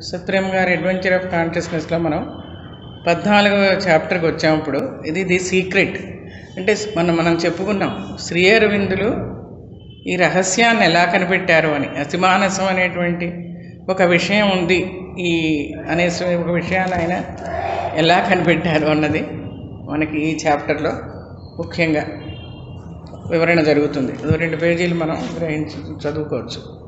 సత్యం గారి adventure of కాన్షియస్నెస్లో మనం పద్నాలుగవ చాప్టర్కి వచ్చాం ఇప్పుడు. ఇది ది సీక్రెట్. అంటే మనం మనం చెప్పుకున్నాం శ్రీ అరవిందులు ఈ రహస్యాన్ని ఎలా కనిపెట్టారు అని. అతిమానసం అనేటువంటి ఒక విషయం ఉంది. ఈ అనే ఒక విషయాన్ని ఆయన ఎలా కనిపెట్టారు అన్నది మనకి ఈ చాప్టర్లో ముఖ్యంగా వివరణ జరుగుతుంది. రెండు పేజీలు మనం గ్రహించి చదువుకోవచ్చు.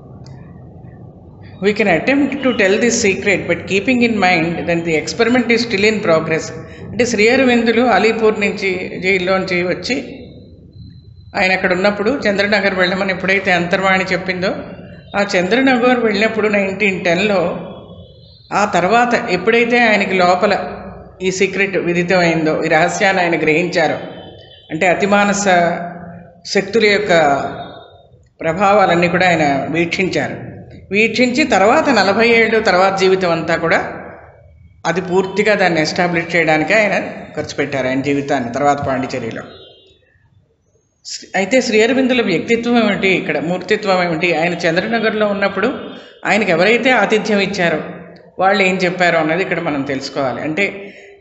We can attempt to tell this secret but keeping in mind then the experiment is still in progress అంటే శ్రీహరివిందులు అలీపూర్ నుంచి జైల్లోంచి వచ్చి ఆయన అక్కడ ఉన్నప్పుడు చంద్రనగర్ వెళ్ళమని ఎప్పుడైతే అంతర్వాణి చెప్పిందో ఆ చంద్రనగర్ వెళ్ళినప్పుడు నైన్టీన్ టెన్లో ఆ తర్వాత ఎప్పుడైతే ఆయనకి లోపల ఈ సీక్రెట్ విదితమైందో ఈ రహస్యాన్ని ఆయన గ్రహించారో అంటే అతిమానస శక్తుల యొక్క ప్రభావాలన్నీ కూడా ఆయన వీక్షించారు. వీక్షించి తర్వాత నలభై ఏళ్ళు తర్వాత జీవితం అంతా కూడా అది పూర్తిగా దాన్ని ఎస్టాబ్లిష్ చేయడానికి ఆయన ఖర్చు పెట్టారు ఆయన జీవితాన్ని తర్వాత పాండిచేరిలో అయితే శ్రీ అరవిందుల వ్యక్తిత్వం ఏమిటి? ఇక్కడ మూర్తిత్వం ఏమిటి? ఆయన చంద్రనగర్లో ఉన్నప్పుడు ఆయనకి ఎవరైతే ఆతిథ్యం ఇచ్చారో వాళ్ళు ఏం చెప్పారో అన్నది ఇక్కడ మనం తెలుసుకోవాలి. అంటే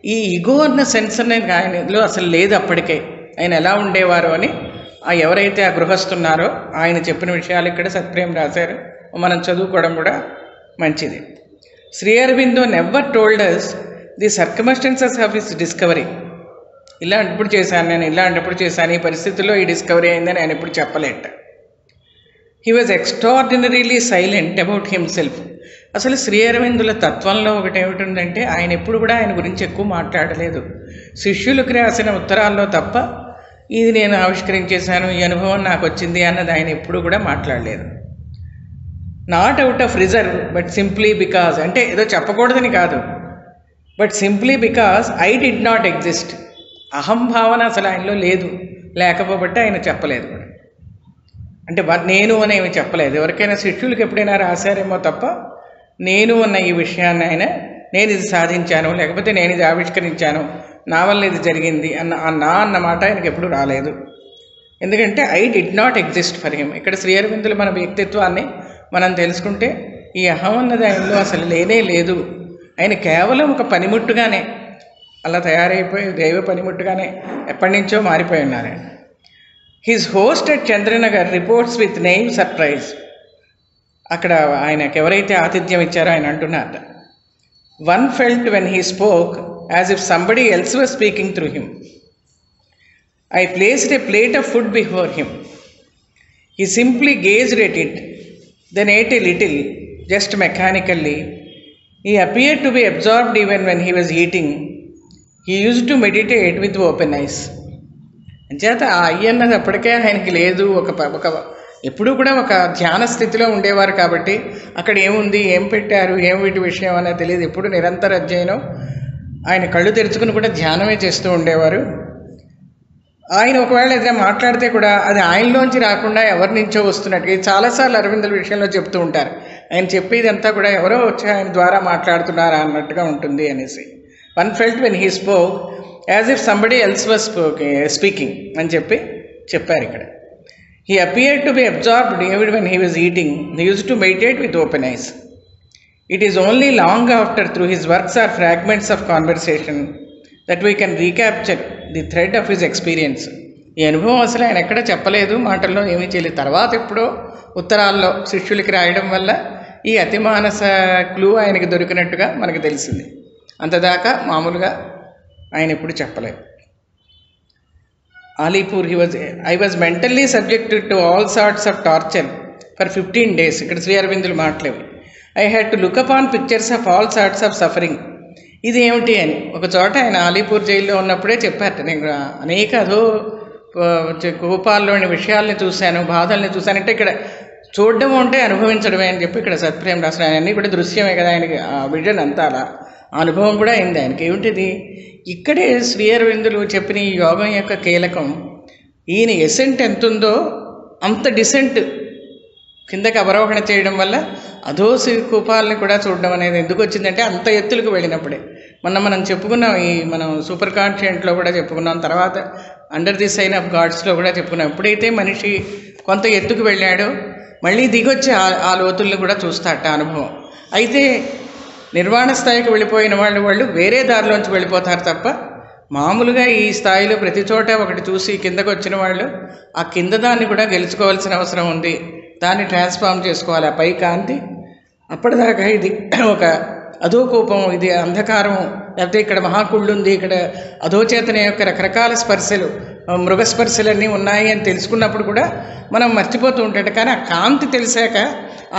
ఈ ఇగో అన్న సెన్స్ అనేది ఆయనలో అసలు లేదు అప్పటికే. ఆయన ఎలా ఉండేవారు అని ఆ ఎవరైతే ఆ గృహస్థున్నారో ఆయన చెప్పిన విషయాలు ఇక్కడ సత్ప్రేమ్ రాశారు. మనం చదువుకోవడం కూడా మంచిది. Sri Aurobindo never told us the circumstances of his discovery ఇలాంటిప్పుడు చేశాను నేను ఇలాంటప్పుడు చేశాను ఈ పరిస్థితుల్లో ఈ డిస్కవరీ అయిందని ఆయన ఎప్పుడు చెప్పలేట. He was extraordinarily silent about himself అసలు శ్రీ అరవిందుల తత్వంలో ఒకటి ఏమిటిందంటే ఆయన ఎప్పుడు కూడా ఆయన గురించి ఎక్కువ మాట్లాడలేదు. శిష్యులకు రాసిన ఉత్తరాల్లో తప్ప ఇది నేను ఆవిష్కరించేశాను ఈ అనుభవం నాకు వచ్చింది అన్నది ఆయన ఎప్పుడు కూడా మాట్లాడలేదు. Not out of reserve but simply because అంటే ఏదో చెప్పకూడదని కాదు. But simply because I did not exist అహంభావన అసలు ఆయనలో లేదు. లేకపోబట్టి ఆయన చెప్పలేదు కూడా. అంటే నేను అనేవి చెప్పలేదు. ఎవరికైనా శిష్యులకు ఎప్పుడైనా రాశారేమో తప్ప నేను అన్న ఈ విషయాన్ని ఆయన నేను ఇది సాధించాను లేకపోతే నేను ఇది ఆవిష్కరించాను నా వల్ల ఇది జరిగింది అన్న ఆ నా అన్నమాట ఆయనకి ఎప్పుడు రాలేదు. ఎందుకంటే I did not exist for him ఇక్కడ శ్రీ అరవిందులు మన వ్యక్తిత్వాన్ని మనం తెలుసుకుంటే ఈ అహం అన్నది ఆయనలో అసలు లేనే లేదు. ఆయన కేవలం ఒక పనిముట్టుగానే అలా తయారైపోయి దైవ పనిముట్టుగానే ఎప్పటి నుంచో మారిపోయి ఉన్నారు. His host at Chandernagore reports with name surprise అక్కడ ఆయనకు ఎవరైతే ఆతిథ్యం ఇచ్చారో ఆయన అంటున్నారు one felt when he spoke as if somebody else were speaking through him I placed a plate of food before him he simply gazed at it then ate a little just mechanically he appear to be absorbed even when he was eating he use to meditate with open eyes అంచేత ఆ అయ్య అన్నది అప్పటికే ఆయనకి లేదు. ఒక ఒక ఎప్పుడూ కూడా ఒక ధ్యాన స్థితిలో ఉండేవారు కాబట్టి అక్కడ ఏముంది ఏం పెట్టారు ఏం వీటి విషయం అనేది తెలియదు. ఎప్పుడు నిరంతర అధ్యయనం. ఆయన కళ్ళు తెరుచుకుని కూడా ధ్యానమే చేస్తూ ఉండేవారు. ఆయన ఒకవేళ ఏదైనా మాట్లాడితే కూడా అది ఆయనలోంచి రాకుండా ఎవరి నుంచో వస్తున్నట్టు ఇది చాలాసార్లు అరవిందుల విషయంలో చెప్తూ ఉంటారు. ఆయన చెప్పేదంతా కూడా ఎవరో వచ్చి ఆయన ద్వారా మాట్లాడుతున్నారా అన్నట్టుగా ఉంటుంది అనేసి. One felt when he spoke as if somebody else was spoke speaking అని చెప్పి చెప్పారు ఇక్కడ. He appear to be absorbed David when he was eating he use to meditate with open eyes it is only long after through his works or fragments of conversation that we can recapture the thread of his experience ఈ అనుభవం అసలు ఆయన ఎక్కడ చెప్పలేదు మాటల్లో ఏమీ చేయలేదు. తర్వాత ఎప్పుడో ఉత్తరాల్లో శిష్యులకి రాయడం వల్ల ఈ అతిమానస క్లూ ఆయనకి దొరికినట్టుగా మనకు తెలిసింది. అంతదాకా మామూలుగా ఆయన ఎప్పుడు చెప్పలేదు. Alipore he was I was mentally subjected to all sorts of torture for fifteen days ఇక్కడ శ్రీ అరవిందులు మాటలేవి I had to look up on pictures of all sorts of suffering ఇది ఏమిటి అని. ఒక చోట ఆయన అలీపూర్ జైల్లో ఉన్నప్పుడే చెప్పారట. నేను అనేక అదో కోపాల్లోని విషయాల్ని చూశాను బాధల్ని చూశానంటే ఇక్కడ చూడడం ఉంటే అనుభవించడమే అని చెప్పి ఇక్కడ సత్ప్రేమ రాసిన ఆయన అన్నీ కూడా దృశ్యమే కదా ఆయనకి. ఆ విజన్ అంతా అలా. అనుభవం కూడా అయింది ఆయనకి. ఏమిటిది? ఇక్కడే శ్రీ అరవిందులు చెప్పిన ఈ యోగం యొక్క కీలకం. ఈయన ఎసెంట్ ఎంత ఉందో అంత డిసెంట్ కిందకి అవరోహణ చేయడం వల్ల అధోసి కూపాలని కూడా చూడడం అనేది ఎందుకు వచ్చిందంటే అంత ఎత్తులకు వెళ్ళినప్పుడే. మొన్న మనం చెప్పుకున్నాం ఈ మనం సూపర్ కాన్షియంట్లో కూడా చెప్పుకున్నాం తర్వాత అండర్ ది సైన్ ఆఫ్ గాడ్స్లో కూడా చెప్పుకున్నాం. ఎప్పుడైతే మనిషి కొంత ఎత్తుకు వెళ్ళాడో మళ్ళీ దిగొచ్చి ఆ లోతుల్ని కూడా చూస్తాట అనుభవం. అయితే నిర్వాణ స్థాయికి వెళ్ళిపోయిన వాళ్ళు వాళ్ళు వేరే దారిలోంచి వెళ్ళిపోతారు తప్ప మామూలుగా ఈ స్థాయిలో ప్రతి చోట ఒకటి చూసి కిందకు వచ్చిన వాళ్ళు ఆ కింద దాన్ని కూడా గెలుచుకోవాల్సిన అవసరం ఉంది. దాన్ని ట్రాన్స్ఫార్మ్ చేసుకోవాలి. ఆ పై కాంతి అప్పటిదాకా ఇది ఒక అధోకోపం ఇది అంధకారం లేకపోతే ఇక్కడ మహాకుళ్ళు ఉంది ఇక్కడ అధోచేతన యొక్క రకరకాల స్పర్శలు మృగస్పర్శలన్నీ ఉన్నాయి అని తెలుసుకున్నప్పుడు కూడా మనం మర్చిపోతూ ఉంటాడు కానీ ఆ కాంతి తెలిసాక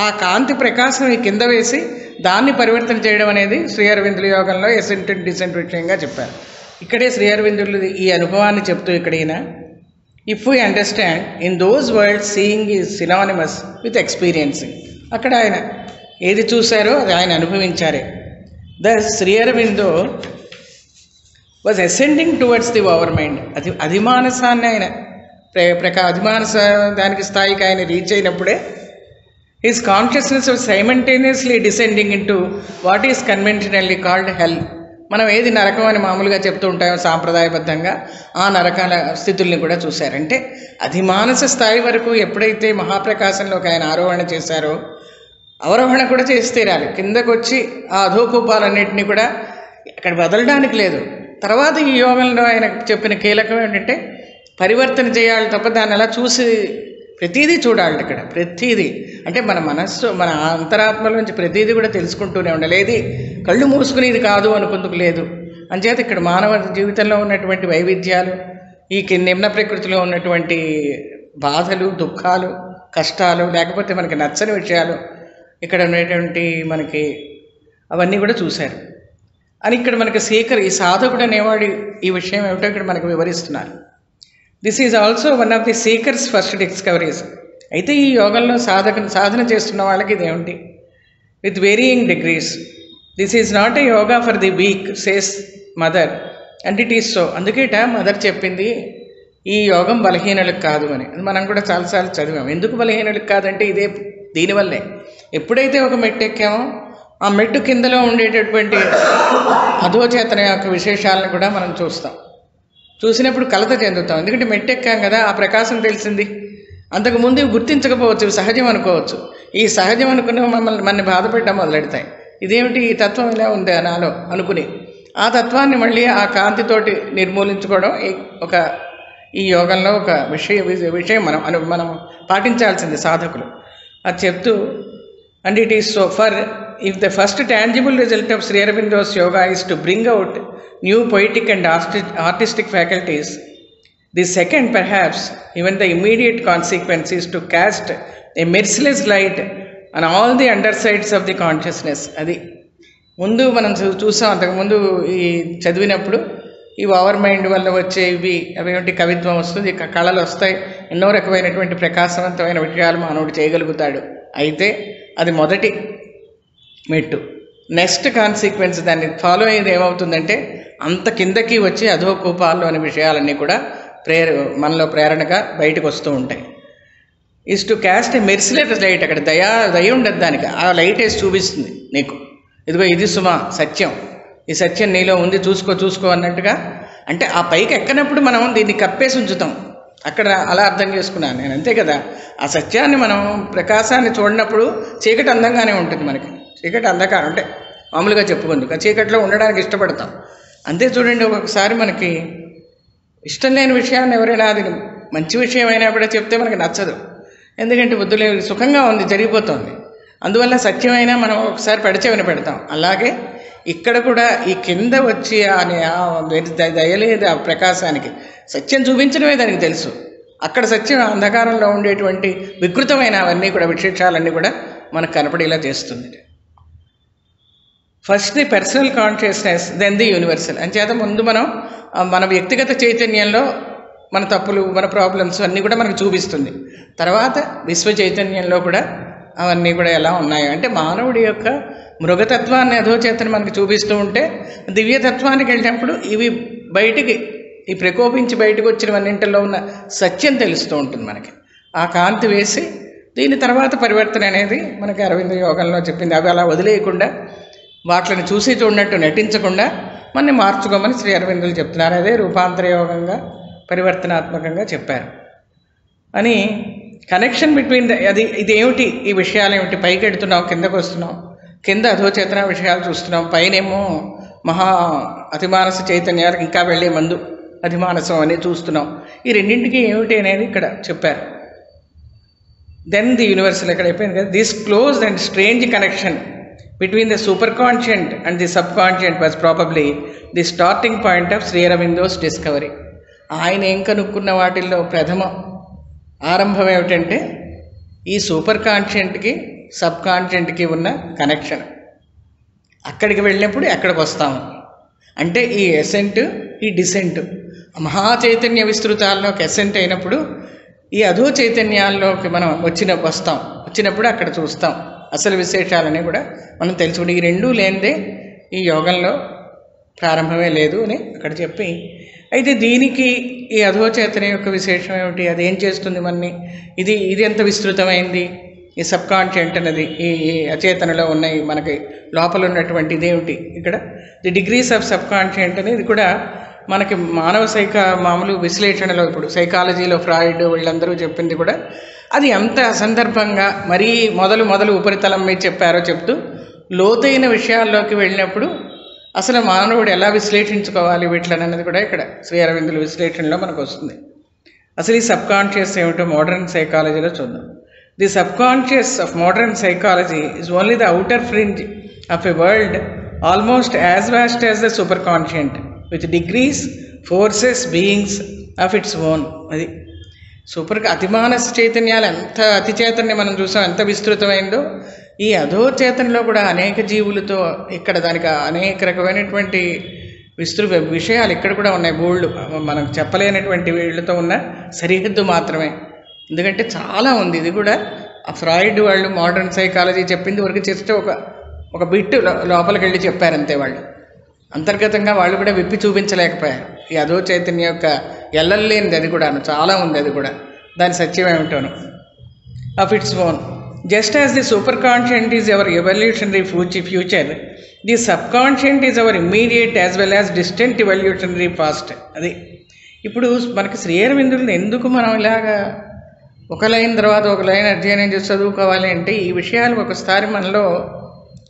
ఆ కాంతి ప్రకాశం ఈ కింద వేసి దాన్ని పరివర్తన చేయడం అనేది శ్రీ అరవిందుల యోగంలో ఎసెంటెడ్ డిసెంట్ విషయంగా చెప్పారు. ఇక్కడే శ్రీ అరవిందులు ఈ అనుభవాన్ని చెప్తూ ఇక్కడ ఈయన if we understand in those word seeing is synonymous with experiencing అక్కడ ఆయన ఏది చూశారో అది ఆయన అనుభవించారే. The Sri Aurobindo was ascending towards the over mind అది అధిమానసాన్ని ఆయన ప్ర ప్రకా అధిమానస దానికి స్థాయికి ఆయన రీచ్ అయినప్పుడే his consciousness simultaneously descending into what is conventionally called hell మనం ఏది నరకం అని మామూలుగా చెప్తూ ఉంటామో సాంప్రదాయబద్ధంగా ఆ నరకాల స్థితుల్ని కూడా చూశారంటే అది మానస స్థాయి వరకు ఎప్పుడైతే మహాప్రకాశంలోకి ఆయన ఆరోహణ చేశారో అవరోహణ కూడా చేసి తీరాలి. కిందకు వచ్చి ఆ అధోకూపాలన్నింటినీ కూడా అక్కడ వదలడానికి లేదు. తర్వాత ఈ యోగంలో ఆయన చెప్పిన కీలకం ఏంటంటే పరివర్తన చేయాలి తప్ప దాన్ని అలా చూసి ప్రతీదీ చూడాలి ఇక్కడ ప్రతీదీ. అంటే మన మనస్సు మన అంతరాత్మలోంచి ప్రతీదీ కూడా తెలుసుకుంటూనే ఉండలేదు కళ్ళు మూసుకుని ఇది కాదు అనుకుందుకు లేదు. అంచేత ఇక్కడ మానవ జీవితంలో ఉన్నటువంటి వైవిధ్యాలు ఈ నిమ్న ప్రకృతిలో ఉన్నటువంటి బాధలు దుఃఖాలు కష్టాలు లేకపోతే మనకి నచ్చని విషయాలు ఇక్కడ ఉన్నటువంటి మనకి అవన్నీ కూడా చూశారు. అని ఇక్కడ మనకి సీకర్ ఈ సాధకుడు అనేవాడు ఈ విషయం ఏమిటో ఇక్కడ మనకు వివరిస్తున్నారు. This is also one of the seekers first discoveries అయితే ఈ యోగంలో సాధక సాధన చేస్తున్న వాళ్ళకి ఇదేమిటి with varying degrees this is not a yoga for the weak says mother and it is so అందుకేట mother చెప్పింది ఈ యోగం బలహీనులకు కాదు అని. మనం కూడా చాలాసార్లు చదివాం. ఎందుకు బలహీనులకు కాదంటే ఇదే దీనివల్లే. ఎప్పుడైతే ఒక మెట్టు ఎక్కామో ఆ మెట్టు కిందలో ఉండేటటువంటి అధోచేతన యొక్క విశేషాలను కూడా మనం చూస్తాం. చూసినప్పుడు కలత చెందుతాం. ఎందుకంటే మెట్టెక్కాం కదా ఆ ప్రకాశం తెలిసింది. అంతకుముందు గుర్తించకపోవచ్చు ఇవి సహజం అనుకోవచ్చు. ఈ సహజం అనుకున్న మమ్మల్ని మన బాధపెట్టడం మొదలెడతాయి. ఇదేమిటి ఈ తత్వం ఇలా ఉంది నాలో అనుకుని. ఆ తత్వాన్ని మళ్ళీ ఆ కాంతితోటి నిర్మూలించుకోవడం ఈ ఒక ఈ యోగంలో ఒక విషయ విషయం మనం అను మనం పాటించాల్సింది సాధకులు. అది చెప్తూ and it is so for if the first tangible result of Sri Aurobindo's yoga is to bring out new poetic and artistic faculties the second perhaps even the immediate consequence to cast a a light light all the the undersides of the consciousness. అది ముందు మనం చూ- చూసాం అంతకుముందు ఈ చదివినప్పుడు ఈ over mind వల్ల వచ్చే ఇవి అవేంటి కవిత్వం వస్తుంది ఇక కళలు వస్తాయి ఎన్నో రకమైనటువంటి ప్రకాశవంతమైన విషయాలు మానవుడు చేయగలుగుతాడు. అయితే అది మొదటి మెట్టు. నెక్స్ట్ కాన్సిక్వెన్స్ దాన్ని ఫాలో అయ్యేది ఏమవుతుందంటే అంత కిందకి వచ్చి అధో అనే విషయాలన్నీ కూడా ప్రేర మనలో ప్రేరణగా బయటకు వస్తూ ఉంటాయి. Is to cast a merciless light అక్కడ దయా దయ ఉండదు దానికి. ఆ లైట్ వేసి చూపిస్తుంది నీకు. ఇదిగో ఇది సుమా సత్యం. ఈ సత్యం నీలో ఉంది చూసుకో చూసుకో అన్నట్టుగా. అంటే ఆ పైకి ఎక్కనప్పుడు మనం దీన్ని కప్పేసి ఉంచుతాం. అక్కడ అలా అర్థం చేసుకున్నాను నేను. అంతే కదా. ఆ సత్యాన్ని మనం ప్రకాశాన్ని చూడనప్పుడు చీకటి అందంగానే ఉంటుంది మనకి. చీకటి అంధకారం అంటే మామూలుగా చెప్పుకుందుకు చీకట్లో ఉండడానికి ఇష్టపడతాం. అంతే చూడండి ఒక్కొక్కసారి మనకి ఇష్టం లేని విషయాన్ని ఎవరైనా అది మంచి విషయం అయినా కూడా చెప్తే మనకి నచ్చదు. ఎందుకంటే వద్దులే సుఖంగా ఉంది జరిగిపోతుంది. అందువల్ల సత్యమైనా మనం ఒకసారి పెడచెవిన పెడతాం. అలాగే ఇక్కడ కూడా ఈ కింద వచ్చి అనే ద- దయలేదు ఆ ప్రకాశానికి. సత్యం చూపించడమే దానికి తెలుసు. అక్కడ సత్యం అంధకారంలో ఉండేటువంటి వికృతమైన అవన్నీ కూడా విశేషాలన్నీ కూడా మనకు కనపడేలా చేస్తుంది. First the personal consciousness then the universal అంచేత ముందు మనం మన వ్యక్తిగత చైతన్యంలో మన తప్పులు మన ప్రాబ్లమ్స్ అన్నీ కూడా మనకు చూపిస్తుంది. తర్వాత విశ్వ చైతన్యంలో కూడా అవన్నీ కూడా ఎలా ఉన్నాయో? అంటే మానవుడి యొక్క మృగతత్వాన్ని అధోచేతను మనకు చూపిస్తూ ఉంటే దివ్యతత్వానికి వెళ్ళినప్పుడు ఇవి బయటికి ఈ ప్రకోపించి బయటకు వచ్చినవన్నింటిలో ఉన్న సత్యం తెలుస్తూ ఉంటుంది మనకి. ఆ కాంతి వేసి దీని తర్వాత పరివర్తన అనేది మనకి అరవింద యోగంలో చెప్పింది. అవి అలా వదిలేయకుండా వాటిని చూసి చూడనట్టు నటించకుండా మనని మార్చుకోమని శ్రీ అరవిందులు చెప్తున్నారు. అదే రూపాంతరయోగంగా పరివర్తనాత్మకంగా చెప్పారు. అని కనెక్షన్ బిట్వీన్ ద అది ఇది ఏమిటి ఈ విషయాలు ఏమిటి పైకి ఎడుతున్నాం కిందకు వస్తున్నావు. కింద అధోచేతన విషయాలు చూస్తున్నాం పైనేమో మహా అతిమానస చైతన్యాలకు ఇంకా వెళ్ళే మందు అధిమానసం అని చూస్తున్నాం ఈ రెండింటికి ఏమిటి అనేది ఇక్కడ చెప్పారు. దెన్ ది యూనివర్సల్ ఇక్కడ అయిపోయింది కదా? This close and strange connection between the superconscient and the subconscient was probably the starting point of Sri Aurobindo's discovery ఆయన ఏం కనుక్కున్న వాటిల్లో ప్రథమ ఆరంభం ఏమిటంటే ఈ సూపర్ కాన్షియంట్కి సబ్ కాన్షియంట్కి ఉన్న కనెక్షన్ అక్కడికి వెళ్ళినప్పుడు ఎక్కడికి వస్తాము అంటే ఈ ఎసెంట్ ఈ డిసెంట్ మహా చైతన్య విస్తృతాల్లోకి ఎసెంట్ అయినప్పుడు ఈ అధో చైతన్యాల్లోకి మనం వచ్చిన వస్తాం. వచ్చినప్పుడు అక్కడ చూస్తాం. అసలు విశేషాలని కూడా మనం తెలుసుకుంటే ఈ రెండూ లేనిదే ఈ యోగంలో ప్రారంభమే లేదు అని అక్కడ చెప్పి అయితే దీనికి ఈ అధోచేతన యొక్క విశేషం ఏమిటి? అది ఏం చేస్తుంది మనని? ఇది ఇది ఎంత విస్తృతమైంది? ఈ సబ్ కాన్షియంట్ అన్నది ఈ అచేతనలో ఉన్నాయి మనకి లోపల ఉన్నటువంటి ఇదేమిటి ఇక్కడ the degrees of subconscient అనేది కూడా మనకి మానవ సైక మామూలు విశ్లేషణలో ఇప్పుడు సైకాలజీలో ఫ్రాయిడ్ వీళ్ళందరూ చెప్పింది కూడా అది ఎంత అసందర్భంగా మరీ మొదలు మొదలు ఉపరితలం మీద చెప్పారో చెప్తూ లోతైన విషయాల్లోకి వెళ్ళినప్పుడు అసలు మానవుడు ఎలా విశ్లేషించుకోవాలి వీటిని అనేది కూడా ఇక్కడ శ్రీ అరవిందుల విశ్లేషణలో మనకు వస్తుంది. అసలు ఈ సబ్ కాన్షియస్ ఏమిటో మోడర్న్ సైకాలజీలో చూద్దాం. The subconscious of modern psychology is only the outer fringe of a world almost as vast as the superconscient with degrees forces beings of its own. అది సూపర్కి అతిమానస చైతన్యాలు ఎంత అతి చైతన్యం మనం చూసాం ఎంత విస్తృతమైందో. ఈ అధోచేతనలో కూడా అనేక జీవులతో ఇక్కడ దానికి అనేక రకమైనటువంటి విస్తృత విషయాలు ఇక్కడ కూడా ఉన్నాయి. బోల్డ్ మనం చెప్పలేనటువంటి వీళ్ళతో ఉన్న సరిహద్దు మాత్రమే. ఎందుకంటే చాలా ఉంది. ఇది కూడా ఆ ఫ్రాయిడ్ వాళ్ళు మోడర్న్ సైకాలజీ చెప్పింది వరకు చేస్తే ఒక ఒక బిట్ లోపలికి వెళ్ళి చెప్పారంతే వాళ్ళు. అంతర్గతంగా వాళ్ళు కూడా విప్పి చూపించలేకపోయారు. ఈ అదో చైతన్యం యొక్క ఎల్లలేనిది అది కూడా చాలా ఉంది అది కూడా. దాని సత్యం ఏమిటోను? Of its own just as the superconscient is our evolutionary future future the subconscient is our immediate as well as distant evolutionary past అది. ఇప్పుడు మనకి శ్రీయరవిందులను ఎందుకు మనం ఇలాగా ఒక లైన్ తర్వాత ఒక లైన్ అధ్యయనం చేసి చదువుకోవాలి అంటే ఈ విషయాలు ఒకసారి మనలో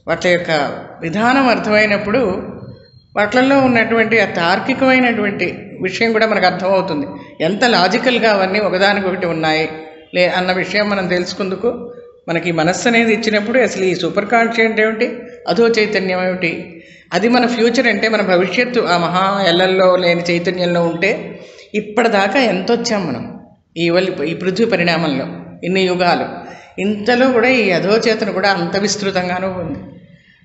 వాటి యొక్క విధానం అర్థమైనప్పుడు వాటిల్లో ఉన్నటువంటి ఆ తార్కికమైనటువంటి విషయం కూడా మనకు అర్థమవుతుంది. ఎంత లాజికల్గా అవన్నీ ఒకదానికొకటి ఉన్నాయి లే అన్న విషయం మనం తెలుసుకుందుకు. మనకి మనస్సు అనేది ఇచ్చినప్పుడు అసలు ఈ సూపర్ కాన్షియంట్ ఏమిటి? అధో చైతన్యం ఏమిటి? అది మన ఫ్యూచర్ అంటే మన భవిష్యత్తు ఆ మహా ఎల్లల్లో లేని చైతన్యంలో ఉంటే ఇప్పటిదాకా ఎంత వచ్చాం మనం? ఈ వల్లి ఈ పృథ్వీ పరిణామంలో ఇన్ని యుగాలు. ఇంతలో కూడా ఈ అధోచేతన కూడా అంత విస్తృతంగానూ ఉంది.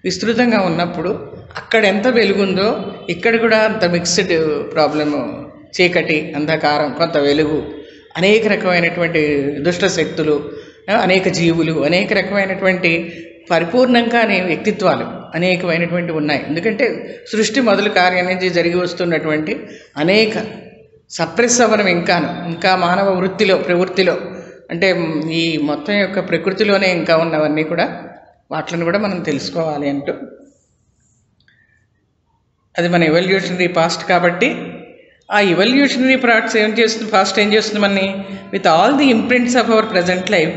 విస్తృతంగా ఉన్నప్పుడు అక్కడ ఎంత వెలుగుందో ఇక్కడ కూడా అంత మిక్స్డ్ ప్రాబ్లము చీకటి అంధకారం కొంత వెలుగు అనేక రకమైనటువంటి దుష్ట శక్తులు అనేక జీవులు అనేక రకమైనటువంటి పరిపూర్ణం కాని వ్యక్తిత్వాలు అనేకమైనటువంటి ఉన్నాయి. ఎందుకంటే సృష్టి మొదలు కార్యం నుంచి జరిగి వస్తున్నటువంటి అనేక సప్రెస్ అవ్వడం ఇంకాను ఇంకా మానవ వృత్తిలో ప్రవృత్తిలో అంటే ఈ మొత్తం యొక్క ప్రకృతిలోనే ఇంకా ఉన్నవన్నీ కూడా వాటిని కూడా మనం తెలుసుకోవాలి అంటూ. అది మన ఎవల్యూషనరీ పాస్ట్ కాబట్టి ఆ ఎవల్యూషనరీ ప్రాక్ట్స్ ఏం చేస్తుంది ఫాస్ట్ ఏం చేస్తుంది మనని? With all the imprints of our present life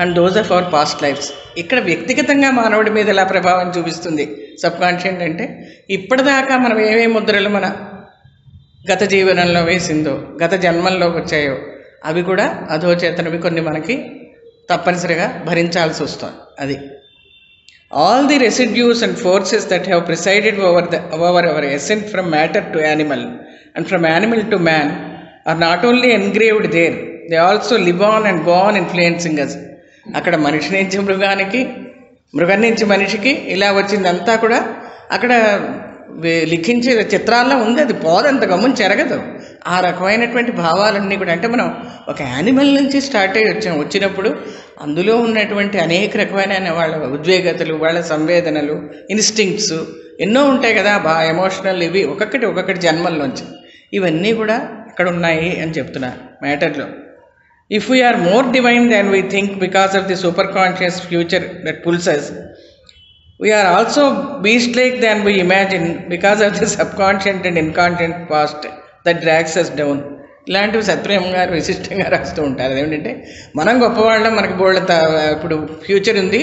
and those of our past lives ఇక్కడ వ్యక్తిగతంగా మానవుడి మీద ఎలా ప్రభావం చూపిస్తుంది? సబ్ కాన్షియంట్ అంటే ఇప్పటిదాకా మనం ఏమేమి ముద్రలు మన గత జీవనంలో వేసిందో గత జన్మల్లోకి వచ్చాయో అవి కూడా అధోచేతనవి కొన్ని మనకి తప్పనిసరిగా భరించాల్సి వస్తుంది. అది all the residues and forces that have presided over the over our ascent from matter to animal and from animal to man are not only engraved there they also live on and go influencing us అక్కడ మనిషి నుంచి మృగానికి మృగం నుంచి మనిషికి ఇలా వచ్చింది అంతా కూడా అక్కడ లిఖించే చిత్రాల్లో ఉంది. అది పోదంత గమ్మున చెరగదు. ఆ రకమైనటువంటి భావాలన్నీ కూడా అంటే మనం ఒక యానిమల్ నుంచి స్టార్ట్ అయ్యి వచ్చాం వచ్చినప్పుడు అందులో ఉన్నటువంటి అనేక రకమైన వాళ్ళ ఉద్వేగతలు వాళ్ళ సంవేదనలు ఇన్స్టింక్ట్స్ ఎన్నో ఉంటాయి కదా బా ఎమోషనల్ ఇవి ఒక్కొక్కటి ఒక్కొక్కటి జన్మల్లోంచి. ఇవన్నీ కూడా అక్కడ ఉన్నాయి అని చెప్తున్నారు మ్యాటర్లో. If we are more divine than we think because of the superconscious future that pulses we also also beast like imagine because of the sub the and inconscient past that drags us down ఇలాంటివి సత్యం గారు విశిష్టంగా రాస్తూ ఉంటారు. అదేమిటంటే మనం గొప్పవాళ్ళం మనకి బోళ్ళ ఇప్పుడు future ఉంది.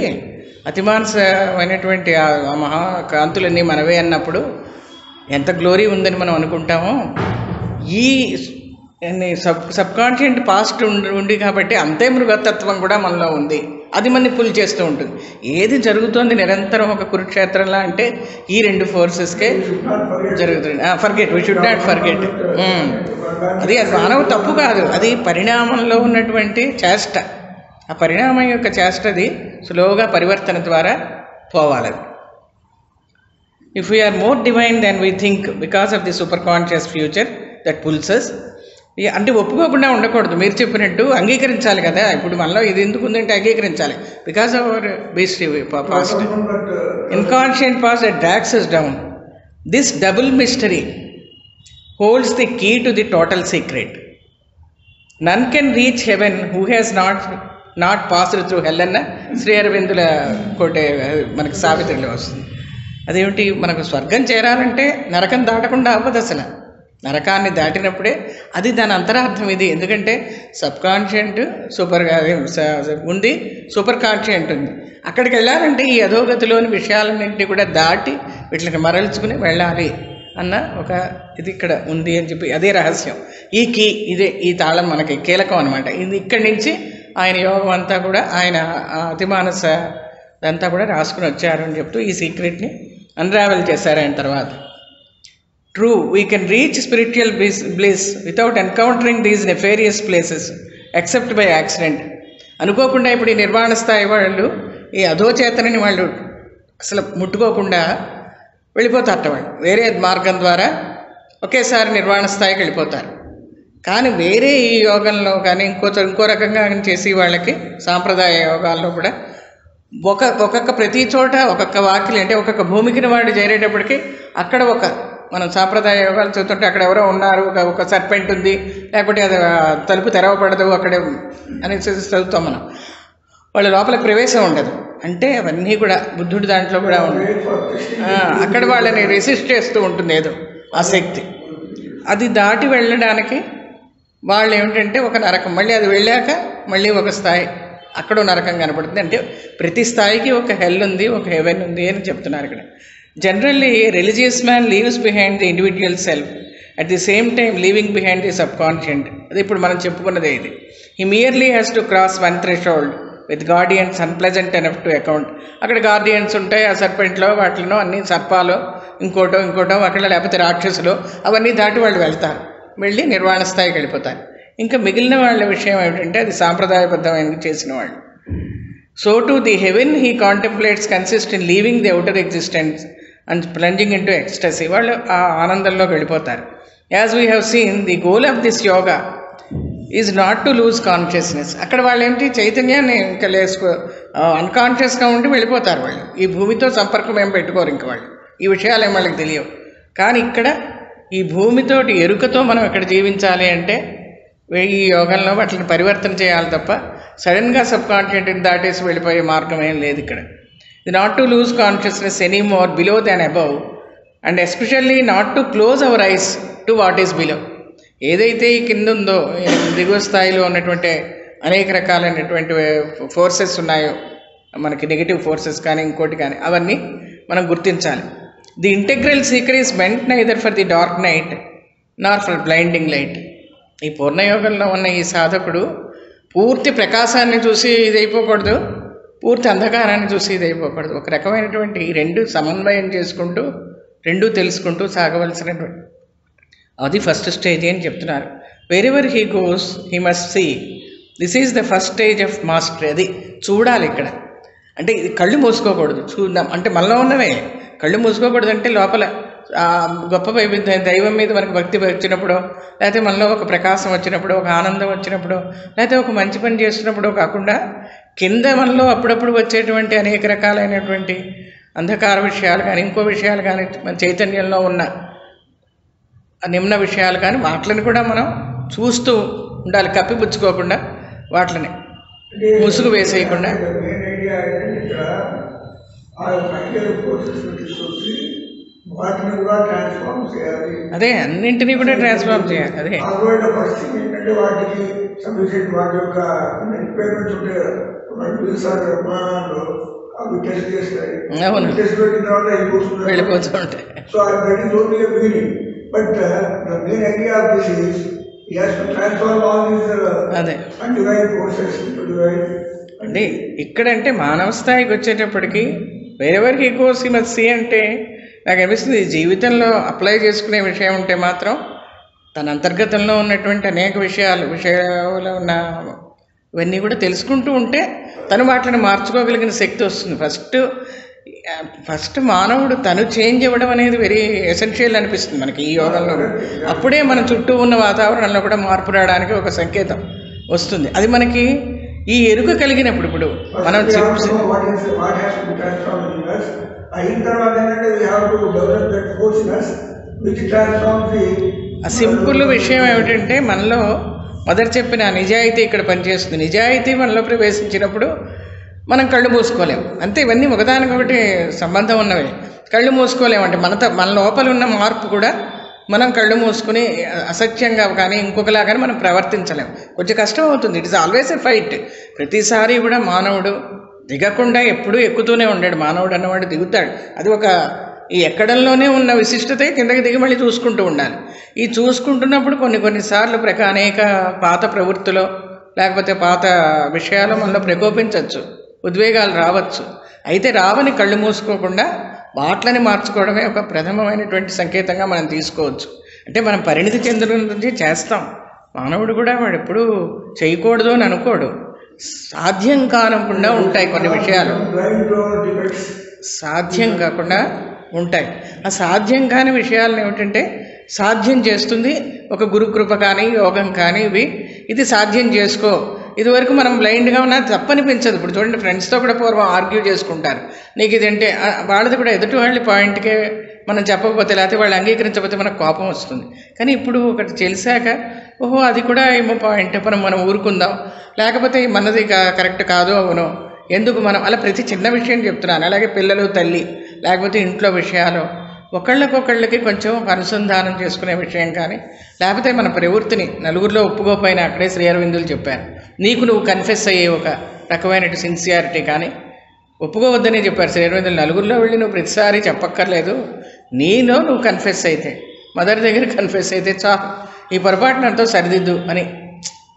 అతిమానసమైనటువంటి ఆ మహా కాంతులన్నీ మనవే అన్నప్పుడు ఎంత గ్లోరీ ఉందని మనం అనుకుంటామో ఈ సబ్ సబ్కాన్షియంట్ పాస్ట్ ఉండి కాబట్టి అంతే మృగతత్వం కూడా మనలో ఉంది. అది మన పుల్ చేస్తూ ఉంటుంది. ఏది జరుగుతోంది నిరంతరం ఒక కురుక్షేత్రంలా అంటే ఈ రెండు ఫోర్సెస్కే జరుగుతుంది. Forget we should not forget అది అది మానవ తప్పు కాదు. అది పరిణామంలో ఉన్నటువంటి చేష్ట. ఆ పరిణామం యొక్క చేష్టది స్లోగా పరివర్తన ద్వారా పోవాలి. అది if we are more divine then we think because of the superconscious future that pulses అంటే ఒప్పుకోకుండా ఉండకూడదు. మీరు చెప్పినట్టు అంగీకరించాలి కదా. ఇప్పుడు మనలో ఇది ఎందుకు ఉందంటే అంగీకరించాలి. Because of our beast past inconscient past drags us down this double mystery holds the key to the total secret none can reach heaven who has not not passed through hell అన్న శ్రీ అరవిందుల కోటే మనకి సావిత్రిలో వస్తుంది. అదేమిటి? మనకు స్వర్గం చేరాలంటే నరకం దాటకుండా అవ్వదు అసలు. నరకాన్ని దాటినప్పుడే అది దాని అంతరార్థం ఇది. ఎందుకంటే సబ్ కాన్షియంట్ సూపర్ ఉంది సూపర్ కాన్షియంట్ ఉంది. అక్కడికి వెళ్ళాలంటే ఈ అధోగతిలోని విషయాలన్నింటినీ కూడా దాటి వీటిని మరల్చుకుని వెళ్ళాలి అన్న ఒక ఇది ఇక్కడ ఉంది అని చెప్పి అదే రహస్యం. ఈ కీ ఇదే ఈ తాళం మనకి కీలకం అనమాట ఇది ఇక్కడి నుంచి ఆయన యోగం అంతా కూడా ఆయన అతిమానస అంతా కూడా రాసుకుని వచ్చారు అని చెప్తూ ఈ సీక్రెట్ని అన్రావెల్ చేశారు ఆయన తర్వాత. True we can reach spiritual bliss bliss without encountering these nefarious places except by accident అనుకోకుండా ఇప్పుడు ఈ నిర్వాణ స్థాయి వాళ్ళు ఈ అధోచేతనని వాళ్ళు అసలు ముట్టుకోకుండా వెళ్ళిపోతారట వాళ్ళు. వేరే మార్గం ద్వారా ఒకేసారి నిర్వాణ స్థాయికి వెళ్ళిపోతారు. కానీ వేరే ఈ యోగంలో కానీ ఇంకో ఇంకో రకంగా చేసి వాళ్ళకి సాంప్రదాయ యోగాల్లో కూడా ఒక ఒక్కొక్క ప్రతి చోట ఒక్కొక్క వాకిలి అంటే ఒక్కొక్క భూమికిని వాడు చేరేటప్పటికి అక్కడ ఒక మనం సాంప్రదాయ యోగాలు చూస్తుంటే అక్కడ ఎవరో ఉన్నారు ఒక ఒక సర్పెంట్ ఉంది లేకపోతే అది తలుపు తెరవబడదు అక్కడే అనేసి చదువుతాం మనం. వాళ్ళ లోపలికి ప్రవేశం ఉండదు. అంటే అవన్నీ కూడా బుద్ధుడి దాంట్లో కూడా ఉండదు అక్కడ వాళ్ళని రెసిస్ట్ చేస్తూ ఉంటుంది ఏదో ఆ శక్తి. అది దాటి వెళ్ళడానికి వాళ్ళు ఏమిటంటే ఒక నరకం. మళ్ళీ అది వెళ్ళాక మళ్ళీ ఒక స్థాయి అక్కడ నరకం కనపడుతుంది. అంటే ప్రతి స్థాయికి ఒక హెల్ ఉంది ఒక హెవెన్ ఉంది అని చెప్తున్నారు ఇక్కడ. Generally religious man leaves behind the individual self at the same time leaving behind the subconscient అది ఇప్పుడు మనం చెప్పుకున్నదే ఇది. He merely has to cross one threshold with guardians unpleasant enough to account అక్కడ గార్డియన్స్ ఉంటాయి ఆ సర్పెంట్లో వాటిలో అన్ని సర్పాలు ఇంకోటో ఇంకోటో అక్కడ లేకపోతే రాక్షసులు అవన్నీ దాటి వాళ్ళు వెళ్తారు. వెళ్ళి నిర్వాణ స్థాయికి వెళ్ళిపోతారు. ఇంకా మిగిలిన వాళ్ళ విషయం ఏమిటంటే అది సాంప్రదాయబద్ధమైన చేసిన వాళ్ళు. So to the heaven he contemplates consist in leaving the outer existence and plunging into ecstasy వాళ్ళు ఆ ఆనందంలోకి వెళ్ళిపోతారు. As we have seen the goal of this yoga is not to lose consciousness అక్కడ వాళ్ళు ఏంటి చైతన్యాన్ని ఇంకా లేసుకో అన్కాన్షియస్గా ఉండి వెళ్ళిపోతారు వాళ్ళు. ఈ భూమితో సంపర్కం ఏం పెట్టుకోరు ఇంక వాళ్ళు. ఈ విషయాలు ఏం వాళ్ళకి తెలియవు. కానీ ఇక్కడ ఈ భూమితోటి ఎరుకతో మనం ఇక్కడ జీవించాలి అంటే ఈ యోగంలో వాటిని పరివర్తన చేయాలి తప్ప సడన్గా సబ్ దాటేసి వెళ్ళిపోయే మార్గం ఏం లేదు ఇక్కడ. ఇది not to lose consciousness any more below than above and especially not to close our eyes to what is below ఏదైతే ఈ కింద ఉందో దిగువ స్థాయిలో ఉన్నటువంటి అనేక రకాలైనటువంటి ఫోర్సెస్ ఉన్నాయో మనకి నెగిటివ్ ఫోర్సెస్ కానీ ఇంకోటి కానీ అవన్నీ మనం గుర్తించాలి. The integral secret is meant neither for the dark night nor for blinding light ఈ పూర్ణయోగంలో ఉన్న ఈ సాధకుడు పూర్తి ప్రకాశాన్ని చూసి ఇది అయిపోకూడదు. పూర్తి అంధకారాన్ని చూసి ఇది అయిపోకూడదు. ఒక రకమైనటువంటి ఈ రెండు సమన్వయం చేసుకుంటూ రెండు తెలుసుకుంటూ సాగవలసినటువంటి అది ఫస్ట్ స్టేజ్ అని చెప్తున్నారు. Wherever he goes he must see this is the first stage of mastery అది చూడాలి ఇక్కడ. అంటే ఇది కళ్ళు మూసుకోకూడదు. చూద్దాం అంటే మనలో ఉన్నవే. కళ్ళు మూసుకోకూడదు అంటే లోపల గొప్ప వైవిధ్యం దైవం మీద మనకు భక్తి వచ్చినప్పుడు లేకపోతే మనలో ఒక ప్రకాశం వచ్చినప్పుడు ఒక ఆనందం వచ్చినప్పుడు లేకపోతే ఒక మంచి పని చేస్తున్నప్పుడు కాకుండా కింద మనలో అప్పుడప్పుడు వచ్చేటువంటి అనేక రకాలైనటువంటి అంధకార విషయాలు కానీ ఇంకో విషయాలు కానీ మన చైతన్యంలో ఉన్న నిమ్న విషయాలు కానీ వాటిని కూడా మనం చూస్తూ ఉండాలి. కప్పిపుచ్చుకోకుండా వాటిని ముసుగు వేసేయకుండా. అదే అన్నింటినీ కూడా ట్రాన్స్ఫార్మ్ చేయాలి. అదే. వాటికి వాటి యొక్క అవును. టెస్ట్ అదే అంటే ఇక్కడంటే మానవ స్థాయికి వచ్చేటప్పటికి వేరెవరికి ఎక్కువ సి అంటే నాకు అనిపిస్తుంది జీవితంలో అప్లై చేసుకునే విషయం ఉంటే మాత్రం తన అంతర్గతంలో ఉన్నటువంటి అనేక విషయాలు విషయాలు ఉన్న ఇవన్నీ కూడా తెలుసుకుంటూ ఉంటే తను వాటిని మార్చుకోగలిగిన శక్తి వస్తుంది. ఫస్ట్ ఫస్ట్ మానవుడు తను చేంజ్ అవ్వడం అనేది వెరీ ఎసెన్షియల్ అనిపిస్తుంది మనకి ఈ యోగంలో అప్పుడే మన చుట్టూ ఉన్న వాతావరణంలో కూడా మార్పు రావడానికి ఒక సంకేతం వస్తుంది. అది మనకి ఈ ఎరుక కలిగినప్పుడు ఇప్పుడు మనం సింపుల్ విషయం ఏమిటంటే మనలో మొదట చెప్పిన నిజాయితీ ఇక్కడ పనిచేస్తుంది. నిజాయితీ మనలో ప్రవేశించినప్పుడు మనం కళ్ళు మూసుకోలేం. అంతే ఇవన్నీ ఒకదానికొకటి సంబంధం ఉన్నవి. కళ్ళు మూసుకోలేమంటే మనతో మన లోపల ఉన్న మార్పు కూడా మనం కళ్ళు మూసుకుని అసత్యంగా కానీ ఇంకొకలా కానీ మనం ప్రవర్తించలేం. కొంచెం కష్టం అవుతుంది. It is always a fight ప్రతిసారి కూడా మానవుడు దిగకుండా ఎప్పుడూ ఎక్కుతూనే ఉండాడు. మానవుడు అన్నవాడు దిగుతాడు. అది ఒక ఈ ఎక్కడంలోనే ఉన్న విశిష్టతే కిందకి దిగి మళ్ళీ చూసుకుంటూ ఉండాలి. ఈ చూసుకుంటున్నప్పుడు కొన్ని కొన్నిసార్లు ప్రక అనేక పాత ప్రవృత్తిలో లేకపోతే పాత విషయాలు మనలో ప్రకోపించవచ్చు ఉద్వేగాలు రావచ్చు. అయితే రావని కళ్ళు మూసుకోకుండా వాట్లని మార్చుకోవడమే ఒక ప్రథమమైనటువంటి సంకేతంగా మనం తీసుకోవచ్చు. అంటే మనం పరిణితి నుంచి చేస్తాం. మానవుడు కూడా వాడు ఎప్పుడూ చేయకూడదు అని అనుకోడు. సాధ్యం కానకుండా ఉంటాయి కొన్ని విషయాలు. సాధ్యం కాకుండా ఉంటాయి. ఆ సాధ్యం కాని విషయాలను ఏమిటంటే సాధ్యం చేస్తుంది ఒక గురుకృప కానీ యోగం కానీ ఇవి. ఇది సాధ్యం చేసుకో. ఇదివరకు మనం బ్లైండ్గా ఉన్నా తప్పనిపించదు. ఇప్పుడు చూడండి ఫ్రెండ్స్తో కూడా పూర్వం ఆర్గ్యూ చేసుకుంటారు. నీకు ఇదంటే అంటే వాళ్ళది కూడా ఎదుటి వాళ్ళ పాయింట్కే మనం చెప్పకపోతే లేకపోతే వాళ్ళు అంగీకరించకపోతే మనకు కోపం వస్తుంది. కానీ ఇప్పుడు ఒకటి తెలిసాక ఓహో అది కూడా ఏమో పాయింట్ మనం మనం ఊరుకుందాం. లేకపోతే మనది కరెక్ట్ కాదు అవును. ఎందుకు మనం అలా ప్రతి చిన్న విషయం చెప్తున్నాను. అలాగే పిల్లలు తల్లి. లేకపోతే ఇంట్లో విషయాలు. ఒకళ్ళకొకళ్ళకి కొంచెం ఒక అనుసంధానం చేసుకునే విషయం కానీ లేకపోతే మన ప్రవృత్తిని నలుగురిలో ఒప్పుకోపోయినా అక్కడే శ్రీ అరవిందులు చెప్పారు. నీకు నువ్వు కన్ఫెస్ అయ్యే ఒక రకమైన సిన్సియారిటీ కానీ ఒప్పుకోవద్దనే చెప్పారు. శ్రీ అరవిందులు నలుగురిలో వెళ్ళి నువ్వు ప్రతిసారి చెప్పక్కర్లేదు. నీలో నువ్వు కన్ఫెస్ అయితే మదర్ దగ్గర కన్ఫెస్ అయితే చాలు. ఈ పొరపాటు నాతో సరిదిద్దు అని.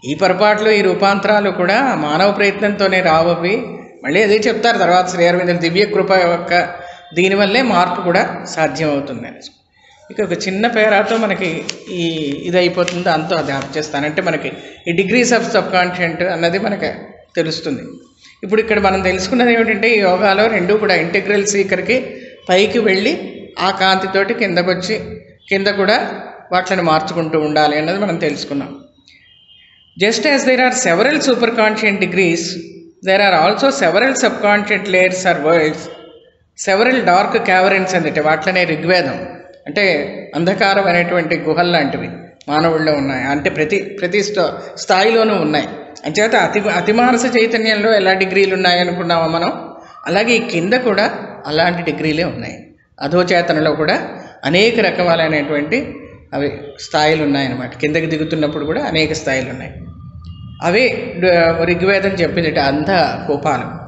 ఈ పొరపాట్లు ఈ రూపాంతరాలు కూడా మానవ ప్రయత్నంతోనే రావవి. మళ్ళీ అదే చెప్తారు. తర్వాత శ్రీ అరవిందులు దివ్య కృప యొక్క దీనివల్లే మార్పు కూడా సాధ్యం అవుతుంది అని ఇక ఒక చిన్న పేరాతో మనకి ఈ ఇది అయిపోతుంది అంతా అది ఆప్ చేస్తాను. అంటే మనకి ఈ డిగ్రీస్ ఆఫ్ సబ్కాన్షియంట్ అన్నది మనకి తెలుస్తుంది. ఇప్పుడు ఇక్కడ మనం తెలుసుకున్నది ఏమిటంటే ఈ యోగాలో రెండు కూడా ఇంటిగ్రల్ సీకర్కి పైకి వెళ్ళి ఆ కాంతితోటి కిందకొచ్చి కింద కూడా వాటిని మార్చుకుంటూ ఉండాలి అన్నది మనం తెలుసుకున్నాం. Just as there are several superconscient degrees there are also several subconscient layers or worlds several dark caverns అందుటే వాటిలోనే ఋగ్వేదం. అంటే అంధకారం అనేటువంటి గుహలు లాంటివి మానవుల్లో ఉన్నాయి. అంటే ప్రతి ప్రతి స్థాయిలోనూ ఉన్నాయి. అంచేత అతి అతిమానస చైతన్యంలో ఎలా డిగ్రీలు ఉన్నాయి అనుకున్నామో మనం? అలాగే ఈ కింద కూడా అలాంటి డిగ్రీలే ఉన్నాయి. అధోచేతనలో కూడా అనేక రకాలైనటువంటి అవి స్థాయిలు ఉన్నాయన్నమాట. కిందకి దిగుతున్నప్పుడు కూడా అనేక స్థాయిలు ఉన్నాయి. అవే ఋగ్వేదం చెప్పింది అంధ కోపాలు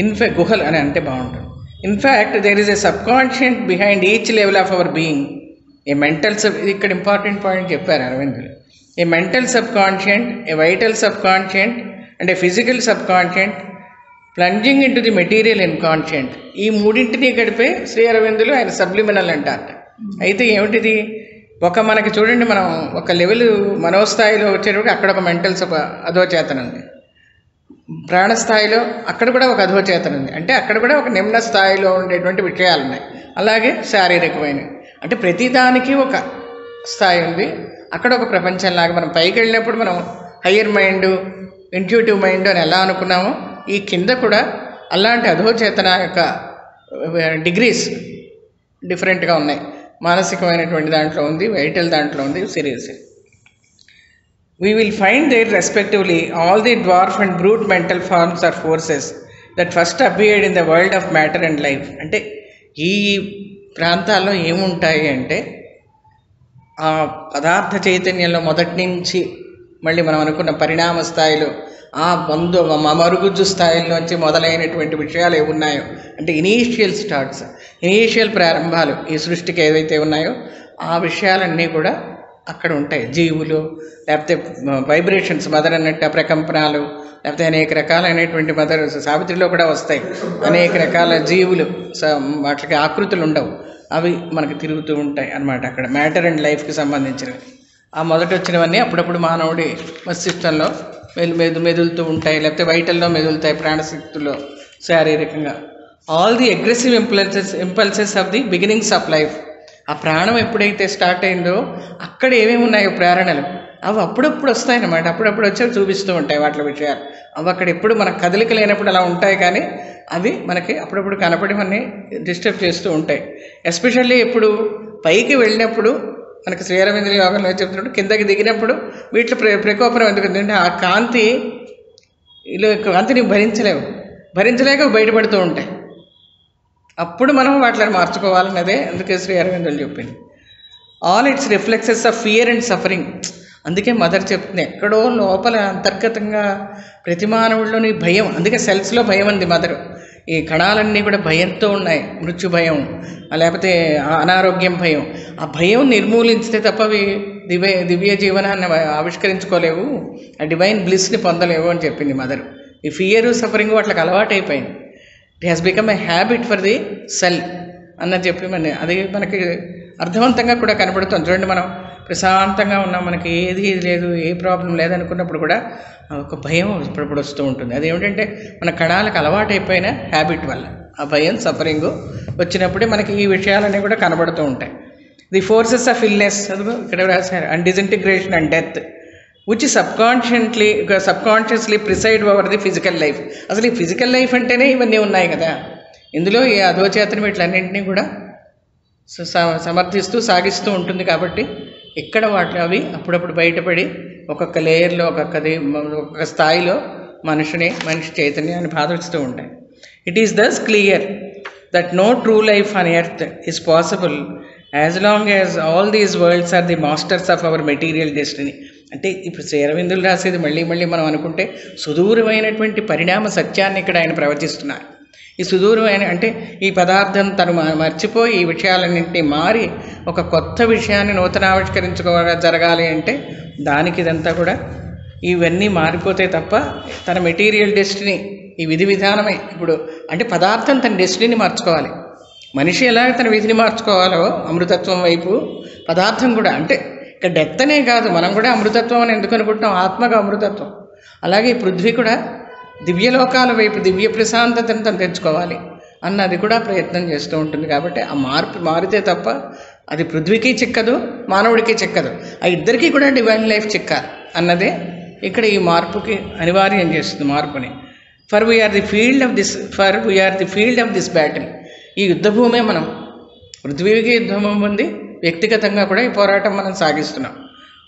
ఇన్ఫె గుహలు అని అంటే బాగుంటుంది. In fact there is a subconscient behind each level of our being a mental sub ఇక్కడ ఇంపార్టెంట్ పాయింట్ చెప్పారు అరవిందులు a mental subconscient a vital subconscient and a physical subconscient plunging into the material inconscient ఈ మూడింటిని గడిపే శ్రీ అరవిందులు ఆయన subliminal అంటారట. అయితే ఏమిటిది? ఒక మనకి చూడండి మనం ఒక లెవెల్ మనోస్థాయిలో వచ్చేటప్పుడు అక్కడ ఒక మెంటల్ సబ్ అధోచేతనం ఉంది. ప్రాణస్థాయిలో అక్కడ కూడా ఒక అధోచేతన ఉంది. అంటే అక్కడ కూడా ఒక నిమ్న స్థాయిలో ఉండేటువంటి విషయాలు ఉన్నాయి అలాగే శారీరకమైనవి అంటే ప్రతిదానికి ఒక స్థాయి ఉంది. అక్కడ ఒక ప్రపంచంలాగా మనం పైకి వెళ్ళినప్పుడు మనం హయ్యర్ మైండ్ ఇంట్యూటివ్ మైండ్ అని ఎలా అనుకున్నామో ఈ కింద కూడా అలాంటి అధోచేతన యొక్క డిగ్రీస్ డిఫరెంట్గా ఉన్నాయి. మానసికమైనటువంటి దాంట్లో ఉంది వైటల్ దాంట్లో ఉంది serious. We will find there respectively all the dwarf and brute mental forms or forces that first appeared in the world of matter and life. అంటే ఈ ప్రాంతాల్లో ఏముంటాయి అంటే ఆ పదార్థ చైతన్యంలో మొదటి నుంచి మళ్ళీ మనం అనుకున్న పరిణామ స్థాయిలో ఆ బంధు మరుగుజ్జు స్థాయిలోంచి మొదలైనటువంటి విషయాలు ఏవి ఉన్నాయో అంటే ఇనీషియల్ స్టార్ట్స్ ఇనీషియల్ ప్రారంభాలు ఈ సృష్టికి ఏవైతే ఉన్నాయో ఆ విషయాలన్నీ కూడా అక్కడ ఉంటాయి జీవులు లేకపోతే వైబ్రేషన్స్ మదర్ అన్నట్టు ప్రకంపనాలు లేకపోతే అనేక రకాలైనటువంటి మదర్ సావిత్రిలో కూడా వస్తాయి. అనేక రకాల జీవులు స- వాటికి ఆకృతులు ఉండవు. అవి మనకు తిరుగుతూ ఉంటాయి అన్నమాట అక్కడ మ్యాటర్ అండ్ లైఫ్కి సంబంధించినవి. ఆ మొదట వచ్చినవన్నీ అప్పుడప్పుడు మానవుడి మస్తిష్కంలో మెదు మెదు మెదులుతూ ఉంటాయి లేకపోతే వైటల్లో మెదులుతాయి ప్రాణశక్తుల్లో శారీరకంగా. All the aggressive impulses impulses of the beginnings of life ఆ ప్రాణం ఎప్పుడైతే స్టార్ట్ అయిందో అక్కడ ఏమేమి ఉన్నాయో ప్రేరణలు? అవి అప్పుడప్పుడు వస్తాయన్నమాట. అప్పుడప్పుడు వచ్చి చూపిస్తూ ఉంటాయి వాటి విషయాలు. అవి అక్కడ ఎప్పుడు మనకు కదలిక లేనప్పుడు అలా ఉంటాయి కానీ అవి మనకి అప్పుడప్పుడు కనపడి మనని డిస్టర్బ్ చేస్తూ ఉంటాయి. ఎస్పెషల్లీ ఇప్పుడు పైకి వెళ్ళినప్పుడు మనకి శ్రీరవీంద్ర యోగంలో చెప్తున్నప్పుడు కిందకి దిగినప్పుడు వీటిలో ప్ర ప్రకోపనం ఎందుకు అంటే ఆ కాంతి ఇలా కాంతిని భరించలేవు. భరించలేక బయటపడుతూ ఉంటాయి. అప్పుడు మనం వాటిని మార్చుకోవాలన్నదే అందుకే శ్రీ అరవిందులు చెప్పింది. All its reflexes of fear and suffering అందుకే మదర్ చెప్తుంది ఎక్కడో లోపల అంతర్గతంగా ప్రతి మానవుల్లోని భయం అందుకే సెల్స్లో భయం ఉంది మదర్ ఈ కణాలన్నీ కూడా భయంతో ఉన్నాయి మృత్యు భయం లేకపోతే అనారోగ్యం భయం. ఆ భయం నిర్మూలించితే తప్ప అవి దివ్య దివ్య జీవనాన్ని ఆవిష్కరించుకోలేవు ఆ డివైన్ బ్లిస్ని పొందలేవు అని చెప్పింది మదర్ ఈ ఫియరు సఫరింగ్ వాటికి అలవాటైపోయింది. It has become a habit for the cell అన్నది చెప్పి మన అది మనకి అర్థవంతంగా కూడా కనబడుతుంది చూడండి మనం ప్రశాంతంగా ఉన్నాం. మనకి ఏది లేదు ఏ ప్రాబ్లం లేదనుకున్నప్పుడు కూడా ఒక భయం ఇప్పుడప్పుడు వస్తూ ఉంటుంది. అదేమిటంటే మన కణాలకు అలవాటైపోయిన హ్యాబిట్ వల్ల. ఆ భయం సఫరింగ్ వచ్చినప్పుడే మనకి ఈ విషయాలన్నీ కూడా కనబడుతూ ఉంటాయి. ది ఫోర్సెస్ ఆఫ్ ఇల్నెస్ అదిగో ఇక్కడ రాశారు. And disintegration and death which subconsciously subconsciously preside over the physical life అసలు ఈ ఫిజికల్ లైఫ్ అంటేనే ఇవన్నీ ఉన్నాయి కదా. ఇందులో ఈ అధోచేతనం వీటిలన్నింటినీ కూడా సమర్థిస్తూ సాగిస్తూ ఉంటుంది కాబట్టి ఇక్కడ వాటి అవి అప్పుడప్పుడు బయటపడి ఒక్కొక్క లేయర్లో ఒక్కొక్కది ఒక్కొక్క స్థాయిలో మనిషిని మనిషి చైతన్యాన్ని బాధిస్తూ ఉంటాయి. It is thus clear that no true life on earth is possible as long as all these worlds are the masters of our material destiny అంటే ఇప్పుడు శ్రీరవిందులు రాసేది మళ్ళీ మళ్ళీ మనం అనుకుంటే సుదూరమైనటువంటి పరిణామ సత్యాన్ని ఇక్కడ ఆయన ప్రవచిస్తున్నారు. ఈ సుదూరమైన అంటే ఈ పదార్థం తను మ- మర్చిపోయి ఈ విషయాలన్నింటినీ మారి ఒక కొత్త విషయాన్ని నూతన ఆవిష్కరించుకోగా జరగాలి అంటే దానికి ఇదంతా కూడా ఇవన్నీ మారిపోతే తప్ప తన మెటీరియల్ డెస్టినీ ఈ విధి విధానమే ఇప్పుడు అంటే పదార్థం తన డెస్టినీని మార్చుకోవాలి. మనిషి ఎలా తన విధిని మార్చుకోవాలో అమృతత్వం వైపు పదార్థం కూడా అంటే ఇక్కడ డెత్ అనే కాదు మనం కూడా అమృతత్వం అని ఎందుకు అనుకుంటున్నాం? ఆత్మగా అమృతత్వం. అలాగే ఈ పృథ్వీ కూడా దివ్యలోకాల వైపు దివ్య ప్రశాంతతను తను తెచ్చుకోవాలి అన్నది కూడా ప్రయత్నం చేస్తూ ఉంటుంది కాబట్టి ఆ మార్పు మారితే తప్ప అది పృథ్వీకి చిక్కదు మానవుడికి చిక్కదు. ఆ ఇద్దరికీ కూడా డివైన్ లైఫ్ చిక్కాలి అన్నదే ఇక్కడ ఈ మార్పుకి అనివార్యం చేస్తుంది మార్పుని. For we are the field of this for we are the field of this battle ఈ యుద్ధభూమే మనం. పృథ్వీకి యుద్ధభూమి ఉంది వ్యక్తిగతంగా కూడా ఈ పోరాటం మనం సాగిస్తున్నాం.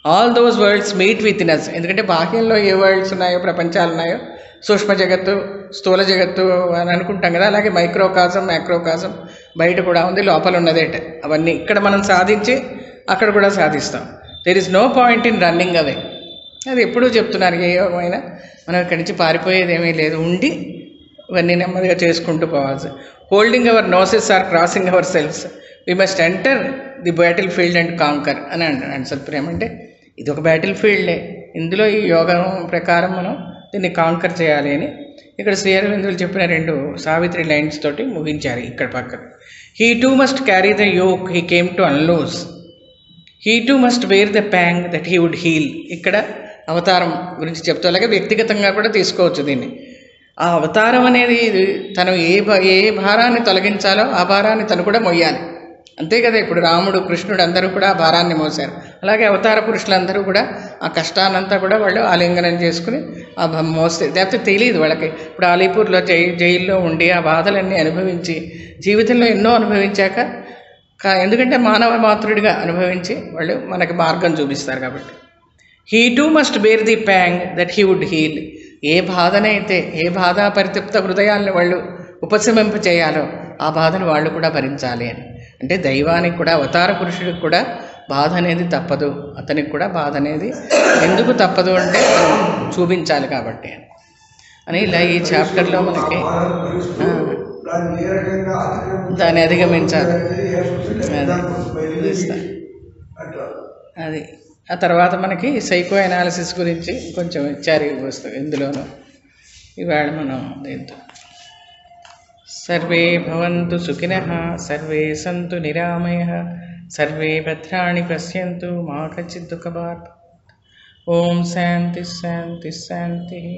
All those worlds meet within us ఎందుకంటే బాహ్యంలో ఏ వరల్డ్స్ ఉన్నాయో ప్రపంచాలు ఉన్నాయో సూక్ష్మ జగత్తు స్థూల జగత్తు అని అనుకుంటాం కదా అలాగే మైక్రోకాజం మ్యాక్రోకాజం బయట కూడా ఉంది లోపల ఉన్నదేట అవన్నీ ఇక్కడ మనం సాధించి అక్కడ కూడా సాధిస్తాం. There is no point in running away అది ఎప్పుడూ చెప్తున్నారు ఏమైనా మనం ఇక్కడి నుంచి పారిపోయేది ఏమీ లేదు. ఉండి ఇవన్నీ నెమ్మదిగా చేసుకుంటూ పోవాల్సి. Holding our noses or crossing our cells we must enter the battle field and conquer అని అంటారు ఆన్సర్ ప్రేమ అంటే ఇది ఒక బ్యాటిల్ ఫీల్డే ఇందులో ఈ యోగం ప్రకారం మనం దీన్ని కాంకర్ చేయాలి అని ఇక్కడ శ్రీ అరవిందులు చెప్పిన రెండు సావిత్రి లైన్స్ తోటి ముగించారు ఇక్కడ పక్కన. He too must carry the yoke he came to unloose he too must wear the pang that he would heal ఇక్కడ అవతారం గురించి చెప్తూ అలాగే వ్యక్తిగతంగా కూడా తీసుకోవచ్చు దీన్ని. ఆ అవతారం అనేది తను ఏ భా- ఏ భారాన్ని తొలగించాలో ఆ భారాన్ని తను కూడా మొయ్యాలి. అంతే కదా ఇప్పుడు రాముడు కృష్ణుడు అందరూ కూడా ఆ భారాన్ని మోశారు. అలాగే అవతార పురుషులందరూ కూడా ఆ కష్టాన్నంతా కూడా వాళ్ళు ఆలింగనం చేసుకుని ఆ భ- మోస్తే లేకపోతే తెలియదు వాళ్ళకి. ఇప్పుడు అలీపూర్లో జై జైల్లో ఉండి ఆ బాధలన్నీ అనుభవించి జీవితంలో ఎన్నో అనుభవించాక కా- ఎందుకంటే మానవ మాతృడిగా అనుభవించి వాళ్ళు మనకి మార్గం చూపిస్తారు కాబట్టి. He too must bear the pang that he would heal ఏ బాధనైతే ఏ బాధ పరితృప్త హృదయాల్ని వాళ్ళు ఉపశమింప చేయాలో ఆ బాధను వాళ్ళు కూడా భరించాలి అని. అంటే దైవానికి కూడా అవతార పురుషుడికి కూడా బాధ అనేది తప్పదు. అతనికి కూడా బాధ అనేది ఎందుకు తప్పదు అంటే చూపించాలి కాబట్టి అని. ఇలా ఈ చాప్టర్లో మనకి దాన్ని అధిగమించాలి. అది. అది. ఆ తర్వాత మనకి సైకో అనాలిసిస్ గురించి కొంచెం ఇచ్చారు ఈ పుస్తకం ఇందులోనూ ఇవాళ మనం దీంతో सर्वे भवन्तु सुखिनः सर्वे सन्तु निरामयः सर्वे भद्राणि पश्यन्तु मा कश्चित् कचिद्दुःखपात् ॐ शान्तिः शान्तिः शान्तिः।